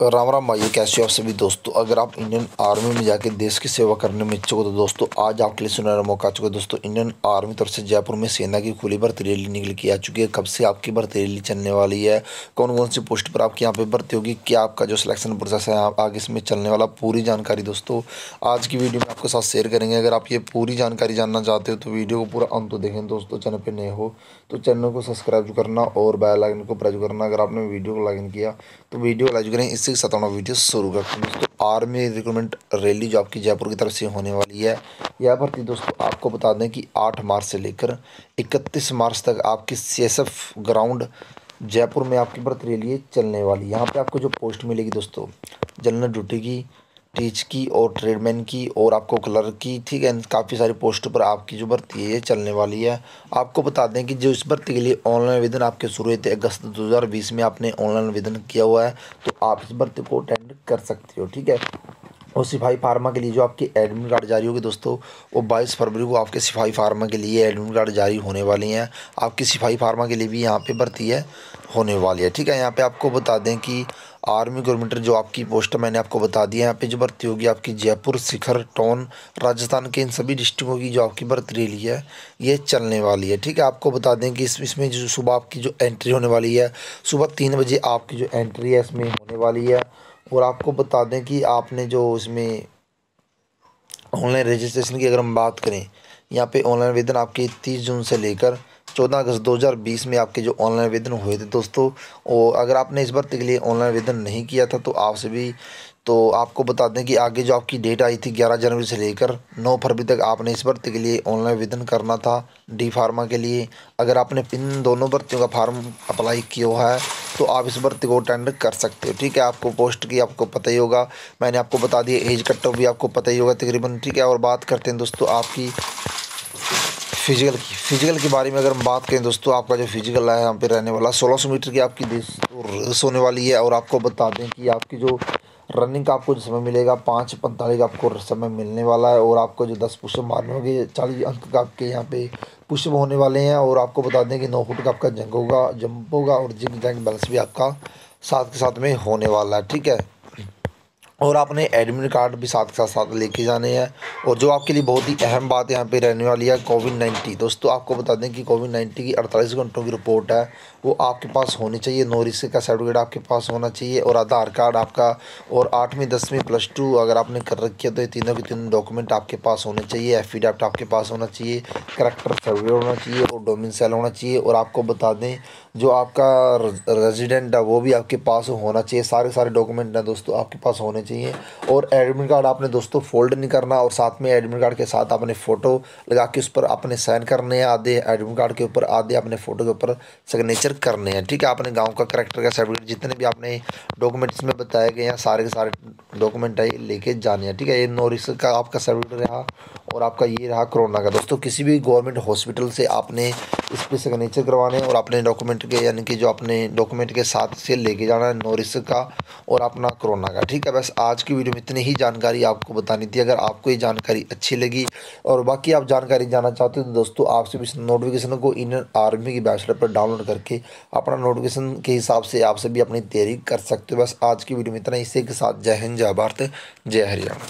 राम राम भाई कैसे हो आप सभी दोस्तों? अगर आप इंडियन आर्मी में जाके देश की सेवा करने में इच्छुक हो तो दोस्तों, आज आपके लिए सुनहरा मौका आ चुका है। दोस्तों, इंडियन आर्मी तरफ़ से जयपुर में सेना की खुली भर्ती रैली निकल के आ चुकी है। कब से आपकी भर्ती रैली चलने वाली है? कौन कौन सी पोस्ट पर आपकी यहाँ पे भर्ती होगी? क्या आपका जो सिलेक्शन प्रोसेस है आगे इसमें चलने वाला पूरी जानकारी दोस्तों, आज की वीडियो में आपके साथ शेयर करेंगे। अगर आप ये पूरी जानकारी जानना चाहते हो तो वीडियो को पूरा अंत देखें। दोस्तों, चैनल पर नए हो तो चैनल को सब्सक्राइब करना और बेल आइकन को प्रेस करना। अगर आपने वीडियो को लॉगिन किया तो वीडियो लाइज करें। इससे सतानवा वीडियो शुरू करते हैं। दोस्तों आर्मी रिक्रूटमेंट रैली जो आपकी जयपुर की तरफ़ से होने वाली है, यह भर्ती दोस्तों, आपको बता दें कि 8 मार्च से लेकर 31 मार्च तक आपकी सीएसएफ ग्राउंड जयपुर में आपकी भर्ती रैली चलने वाली यहाँ पे आपको जो पोस्ट मिलेगी दोस्तों, जनरल ड्यूटी की टीच की और ट्रेडमैन की और आपको कलर की, ठीक है? काफ़ी सारी पोस्ट पर आपकी जो भर्ती है, ये चलने वाली है। आपको बता दें कि जो इस भर्ती के लिए ऑनलाइन आवेदन आपके शुरू हुए थे अगस्त 2020 में, आपने ऑनलाइन आवेदन किया हुआ है तो आप इस भर्ती को अटेंड कर सकते हो, ठीक है? और सिपाही फार्मा के लिए जो आपकी एडमिट कार्ड जारी होगी दोस्तों, वो बाईस फरवरी को आपके सिपाही फार्मा के लिए एडमिट कार्ड जारी होने वाली हैं। आपकी सिपाही फार्मा के लिए भी यहाँ पे भर्ती है, होने वाली है, ठीक है? यहाँ पे आपको बता दें कि आर्मी गवर्नमेंट जो आपकी पोस्ट मैंने आपको बता दिया, यहाँ पे जो भर्ती होगी आपकी जयपुर, शिखर, टोन, राजस्थान के इन सभी डिस्ट्रिक्टों की जो आपकी भर्ती रैली है, ये चलने वाली है, ठीक है? आपको बता दें कि इस, इसमें जो सुबह आपकी जो एंट्री होने वाली है, सुबह तीन बजे आपकी जो एंट्री है, इसमें होने वाली है, और आपको बता दें कि आपने जो इसमें ऑनलाइन रजिस्ट्रेशन की अगर हम बात करें, यहाँ पे ऑनलाइन आवेदन आपके तीस जून से लेकर चौदह अगस्त 2020 में आपके जो ऑनलाइन आवेदन हुए थे दोस्तों और अगर आपने इस भर्ती के लिए ऑनलाइन आवेदन नहीं किया था तो आपसे भी तो आपको बता दें कि आगे जो आपकी डेट आई थी ग्यारह जनवरी से लेकर नौ फरवरी तक आपने इस भर्ती के लिए ऑनलाइन आवेदन करना था डी फार्मा के लिए। अगर आपने इन दोनों भर्तियों का फार्म अप्लाई किया है तो आप इस भर्ती को अटेंड कर सकते हो, ठीक है? आपको पोस्ट की आपको पता ही होगा। मैंने आपको बता दिया एज कट भी आपको पता ही होगा तकरीबन, ठीक है? और बात करते हैं दोस्तों आपकी फ़िज़िकल की फ़िज़िकल के बारे में अगर हम बात करें दोस्तों, आपका जो फ़िज़िकल है, यहाँ पे रहने वाला सोलह सौ मीटर की आपकी रेस होने वाली है और आपको बता दें कि आपकी जो रनिंग का आपको जो समय मिलेगा, पाँच पैंतालीस का आपको समय मिलने वाला है और आपको जो दस पुशअप मारने होंगे, चालीस अंक का आपके यहाँ पे पुशअप होने वाले हैं और आपको बता दें कि नौ फुट का आपका जंग होगा जंप होगा और जिंग जंग बैलेंस भी आपका साथ के साथ में होने वाला है, ठीक है? और आपने एडमिट कार्ड भी साथ साथ साथ लेके जाने हैं। और जो आपके लिए बहुत ही अहम बात यहाँ पे रहने वाली है कोविड नाइन्टी दोस्तों, आपको बता दें कि कोविड नाइन्टी की अड़तालीस घंटों की रिपोर्ट है। वो आपके पास होनी चाहिए। नो रिस्क का सर्टिफिकेट आपके पास होना चाहिए। और आधार कार्ड आपका और आठवीं, दसवीं प्लस टू अगर आपने कर रखी है तो ये तीनों के तीनों डॉक्यूमेंट आपके पास होने चाहिए। एफिडेविट आपके पास होना चाहिए। करेक्टर सर्टिफिकेट होना चाहिए और डोमिन सेल होना चाहिए। और आपको बता दें, जो आपका रेजिडेंट है, वो भी आपके पास होना चाहिए। सारे सारे डॉक्यूमेंट हैं दोस्तों, आपके पास होने चाहिए। और एडमिट कार्ड आपने दोस्तों फोल्ड नहीं करना और साथ में एडमिट कार्ड के साथ अपने फ़ोटो लगा के उस पर अपने साइन करने हैं, आधे एडमिट कार्ड के ऊपर, आधे अपने फ़ोटो के ऊपर सिग्नेचर करने हैं। ठीक है, आपने गाँव का करेक्टर का सर्टिफिकेट जितने भी आपने डॉक्यूमेंट्स में बताए गए हैं, सारे के सारे डॉक्यूमेंट है लेके जाने हैं। ठीक है, ये नो रिस्क का आपका सर्टिफिकेट रहा और आपका ये रहा कोरोना का। दोस्तों, किसी भी गवर्नमेंट हॉस्पिटल से आपने इस पर सिग्नेचर करवाने और अपने डॉक्यूमेंट के, यानी कि जो अपने डॉक्यूमेंट के साथ से लेके जाना है नोरिस का और अपना कोरोना का। ठीक है, बस आज की वीडियो में इतनी ही जानकारी आपको बतानी थी। अगर आपको ये जानकारी अच्छी लगी और बाकी आप जानकारी जानना चाहते हो तो दोस्तों आपसे भी नोटिफिकेशन को इंडियन आर्मी की वेबसाइट पर डाउनलोड करके अपना नोटिफिकेशन के हिसाब से आप सभी अपनी तैयारी कर सकते हो। बस आज की वीडियो में इतना इसी के साथ जय हिंद, जय भारत, जय हरियाणा।